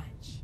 match.